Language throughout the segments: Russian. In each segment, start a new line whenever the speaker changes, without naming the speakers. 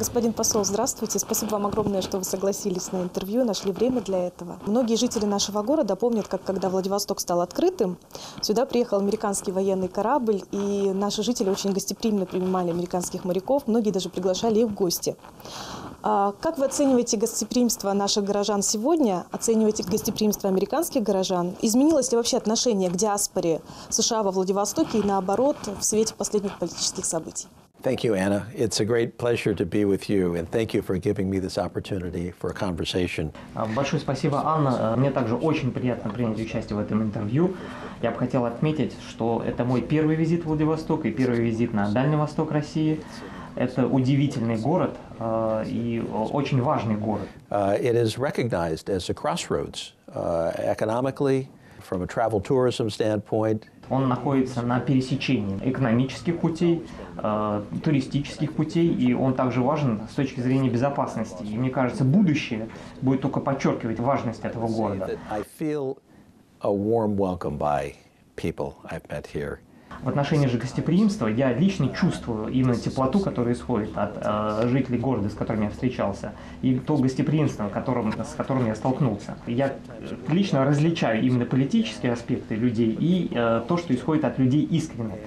Господин посол, здравствуйте. Спасибо вам огромное, что вы согласились на интервью, нашли время для этого. Многие жители нашего города помнят, как когда Владивосток стал открытым, сюда приехал американский военный корабль, и наши жители очень гостеприимно принимали американских моряков, многие даже приглашали их в гости. А как вы оцениваете гостеприимство наших горожан сегодня? Оцениваете гостеприимство американских горожан? Изменилось ли вообще отношение к диаспоре США во Владивостоке и наоборот в свете последних политических событий?
Thank you, Anna. It's a great pleasure to be with you, and thank you for giving me this opportunity for a conversation.
Большое спасибо, Анна. Мне также очень приятно принять участие в этом интервью. Я бы хотел отметить, что это мой первый визит в Владивосток и первый визит на Дальний Восток России. Это удивительный город э, и очень важный город.
Uh, it is recognized as a crossroads uh, economically, from a travel tourism standpoint,
Он находится на пересечении экономических путей, э, туристических путей, и он также важен с точки зрения безопасности. И мне кажется, будущее будет только подчеркивать важность этого города.
I feel a warm welcome by people I've met here.
В отношении же гостеприимства я лично чувствую именно теплоту, которая исходит от э, жителей города, с которыми я встречался, и то гостеприимство, которым, с которым я столкнулся. Я лично различаю именно политические аспекты людей и э, то, что исходит от людей искренне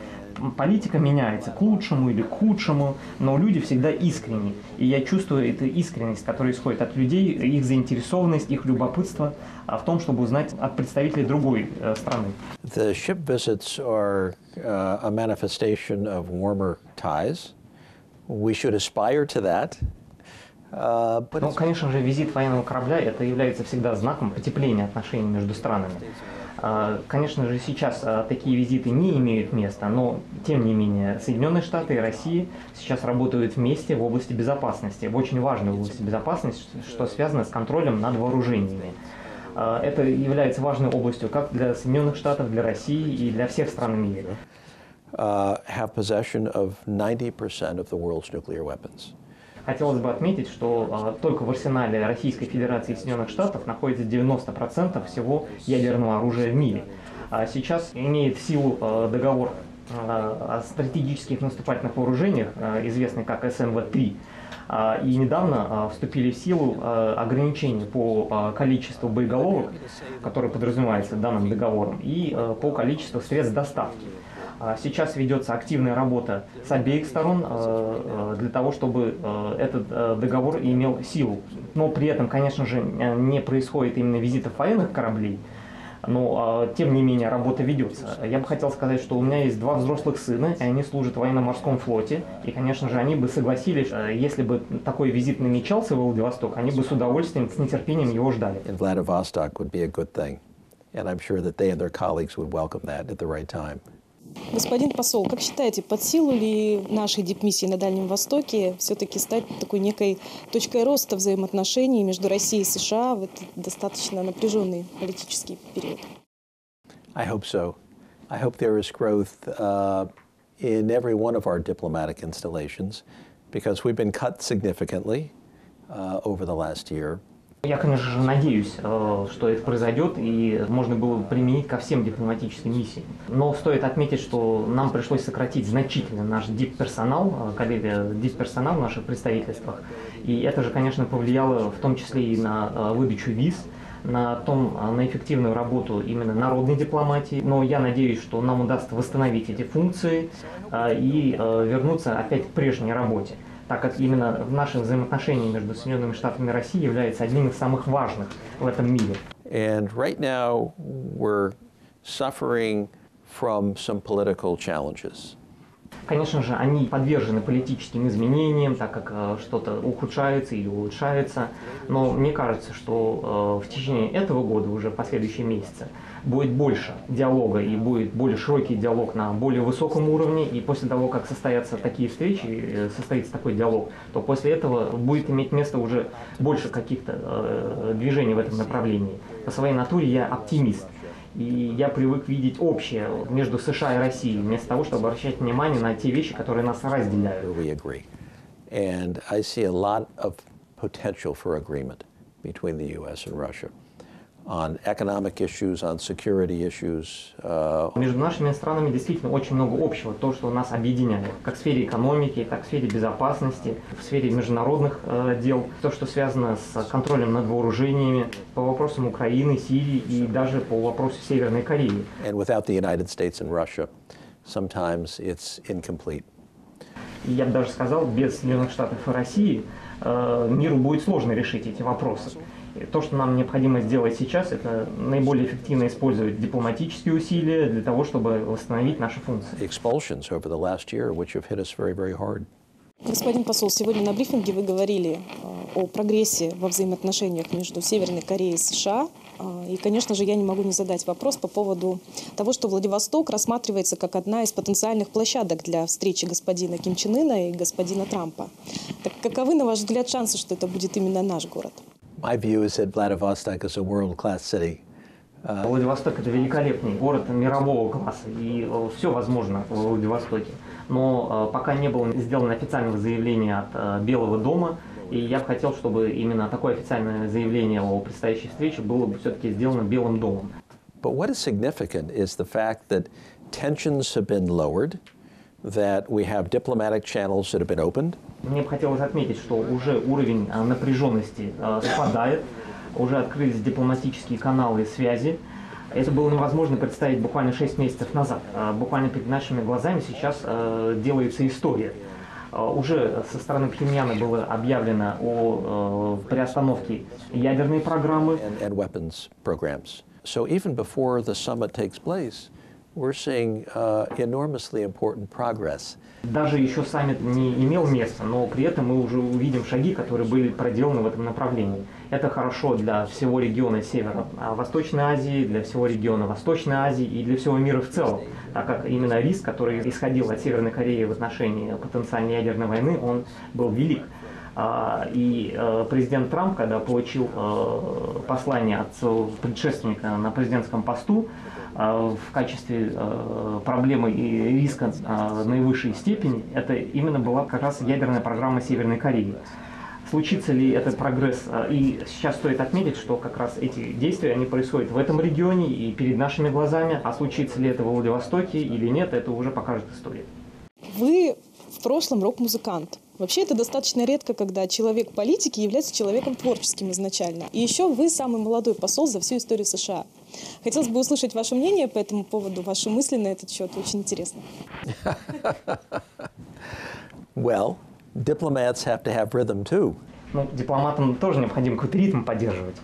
политика меняется к лучшему или к худшему, но люди всегда искренни. И я чувствую эту искренность, которая исходит от людей, их заинтересованность, их любопытство в том, чтобы узнать от представителей другой э, страны.
The ship visits are uh, a manifestation of warmer ties. We should aspire to that. But
Ну, конечно же, визит военного корабля это является всегда знаком потепления отношений между странами. А, Конечно же, сейчас а, такие визиты не имеют места, но тем не менее Соединенные Штаты и Россия сейчас работают вместе в области безопасности, в очень важной области безопасности, что связано с контролем над вооружениями. Это является важной областью как для Соединенных Штатов, для России и для всех стран мира.
uh, have possession of 90% of the world's nuclear weapons.
Хотелось бы отметить, что а, только в арсенале Российской Федерации и Соединенных Штатов находится 90% всего ядерного оружия в мире. А сейчас имеет силу а, договор о стратегических наступательных вооружениях, известный как СНВ-3. А, И недавно вступили в силу ограничения по количеству боеголовок, которые подразумеваются данным договором, и по количеству средств доставки. А Сейчас ведется активная работа с обеих сторон э, для того, чтобы э, этот э, договор имел силу. Но при этом, конечно же, не происходит именно визитов военных кораблей, но тем не менее работа ведется. Я бы хотел сказать, что у меня есть два взрослых сына, и они служат в военно-морском флоте, и, конечно же, они бы согласились, если бы такой визит намечался в Владивосток, они бы с удовольствием, с нетерпением его ждали.
And I'm sure that they and their colleagues would welcome that at the right time.
Господин посол, как считаете, под силу ли нашей дипмиссии на Дальнем Востоке все-таки стать такой некой точкой роста взаимоотношений между Россией и США в этот достаточно напряженный политический период?
I hope so. I hope there is growth uh, in every one of our diplomatic installations because we've been cut significantly uh, over the last year.
Я, конечно же, надеюсь, э, что это произойдет и можно было бы применить ко всем дипломатическим миссиям. Но стоит отметить, что нам пришлось сократить значительно наш дип-персонал, э, коллеги, дип-персонал в наших представительствах. И это же, конечно, повлияло в том числе и на э, выдачу виз, на том, на эффективную работу именно народной дипломатии. Но я надеюсь, что нам удастся восстановить эти функции и вернуться опять к прежней работе так как именно в наших взаимоотношениях между Соединенными Штатами и Россией является одним из самых важных в этом мире.
And right now, we're suffering from some political challenges.
Конечно же, они подвержены политическим изменениям, так как э, что-то ухудшается или улучшается. Но мне кажется, что э, в течение этого года, уже в последующие месяцы, будет больше диалога и будет более широкий диалог на более высоком уровне. И после того, как состоятся такие встречи, э, состоится такой диалог, то после этого будет иметь место уже больше каких-то движений в этом направлении. По своей натуре я оптимист. И я привык видеть общее между США и Россией, вместо того, чтобы обращать внимание на те вещи, которые нас разделяют.
On economic issues, on security issues. Uh,
Между нашими странами действительно очень много общего, то, что нас объединяет, как в сфере экономики, так в сфере безопасности, в сфере международных э, дел, то, что связано с контролем над вооружениями, по вопросам Украины, Сирии и даже по вопросу Северной Кореи.
and without the United States and Russia, sometimes it's incomplete.
Я бы даже сказал, без Соединенных Штатов и России э, миру будет сложно решить эти вопросы. И то, что нам необходимо сделать сейчас, это наиболее эффективно использовать дипломатические усилия для того, чтобы восстановить наши функции.
Господин посол, сегодня на брифинге вы говорили э, о прогрессе во взаимоотношениях между Северной Кореей и США. Э, И, конечно же, я не могу не задать вопрос по поводу того, что Владивосток рассматривается как одна из потенциальных площадок для встречи господина Ким Чен Ына и господина Трампа. Так каковы, на ваш взгляд, шансы, что это будет именно наш город?
My view is that Vladivostok is a world-class city.
Владивосток это великолепный город мирового класса, и все возможно в Владивостоке. Но э, пока не было сделано официального заявления от э, Белого дома, и я бы хотел, чтобы именно такое официальное заявление о предстоящей встрече было бы все-таки сделано Белым домом.
But what is significant is the fact that tensions have been lowered, that we have diplomatic channels that have been opened,
Мне бы хотелось отметить, что уже уровень э, напряженности э, спадает, уже открылись дипломатические каналы связи. Это было невозможно представить буквально 6 месяцев назад. Э, Буквально перед нашими глазами сейчас делается история. Уже со стороны Пхеньяна было объявлено о приостановке ядерной программы.
and, and weapons programs. So even before the summit takes place, uh.
Даже еще саммит не имел места, но при этом мы уже увидим шаги, которые были проделаны в этом направлении. Это хорошо для всего региона Северо-Восточной Азии, для всего региона Восточной Азии и для всего мира в целом, так как именно риск, который исходил от Северной Кореи в отношении потенциальной ядерной войны, он был велик. А, И э, президент Трамп, когда получил э, послание от своего предшественника на президентском посту, э, в качестве проблемы и риска наивысшей степени, это именно была как раз ядерная программа Северной Кореи. Случится ли этот прогресс? И сейчас стоит отметить, что как раз эти действия, они происходят в этом регионе и перед нашими глазами, а случится ли это во Владивостоке или нет, это уже покажет история.
Вы в прошлом рок-музыкант. Вообще это достаточно редко, когда человек политики является человеком творческим изначально. И еще вы самый молодой посол за всю историю США. Хотелось бы услышать ваше мнение по этому поводу, ваши мысли на этот счет. Очень интересно.
Well, diplomats have to have rhythm too.
Ну, дипломатам тоже необходимо какой-то ритм поддерживать.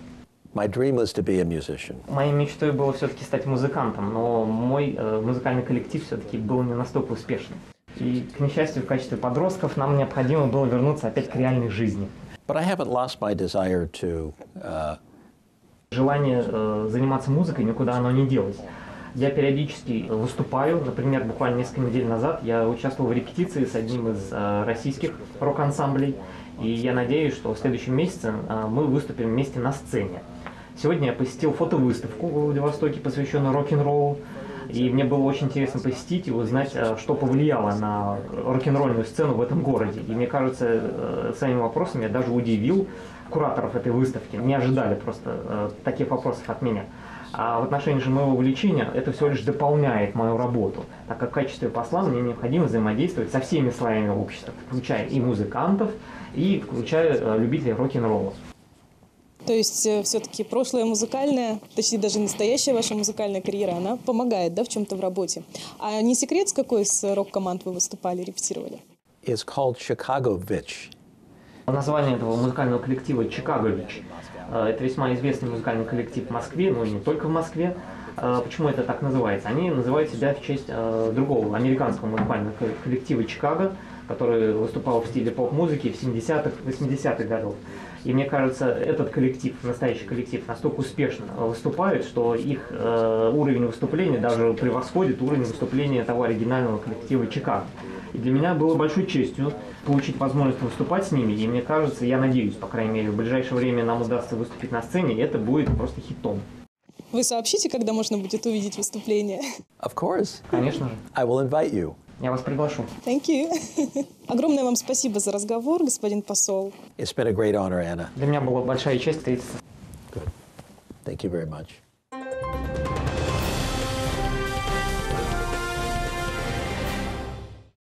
My dream was to be a musician.
Моей мечтой было все-таки стать музыкантом, но мой э, музыкальный коллектив все-таки был не настолько успешным. И, к несчастью, в качестве подростков нам необходимо было вернуться опять к реальной жизни.
To uh,
Желание э, заниматься музыкой никуда оно не делось. Я периодически выступаю, например, буквально несколько недель назад я участвовал в репетиции с одним из э, российских рок-ансамблей, и я надеюсь, что в следующем месяце э, мы выступим вместе на сцене. Сегодня я посетил фотовыставку в Владивостоке, посвященную рок-н-роллу, и мне было очень интересно посетить и узнать, э, что повлияло на рок-н-ролльную сцену в этом городе. И мне кажется, э, своими вопросами я даже удивил кураторов этой выставки. Не ожидали просто э, таких вопросов от меня. А в отношении же моего увлечения это всего лишь дополняет мою работу, так как в качестве посла мне необходимо взаимодействовать со всеми слоями общества, включая и музыкантов, и включая любителей рок-н-ролла.
То есть все-таки прошлое музыкальное, точнее даже настоящая ваша музыкальная карьера, она помогает да, в чем-то в работе. А не секрет, с какой из рок-команд вы выступали, репетировали?
is called Chicago Vitch.
Название этого музыкального коллектива «Чикагович». Э, Это весьма известный музыкальный коллектив в Москве, но и не только в Москве. Э, Почему это так называется? Они называют себя в честь э, другого американского музыкального ко- коллектива «Чикаго», который выступал в стиле поп-музыки в 70-х, 80-х годов. И мне кажется, этот коллектив, настоящий коллектив, настолько успешно выступает, что их э, уровень выступления даже превосходит уровень выступления того оригинального коллектива «Чикаго». И для меня было большой честью получить возможность выступать с ними. И мне кажется, я надеюсь, по крайней мере, в ближайшее время нам удастся выступить на сцене, и это будет просто хитом.
Вы сообщите, когда можно будет увидеть выступление?
Of course,
Конечно же.
I will invite you.
Я вас приглашу.
Thank you. Огромное вам спасибо за разговор, господин посол.
It's been a great honor, Anna.
Для меня была большая честь встретиться
Good. Thank you very much.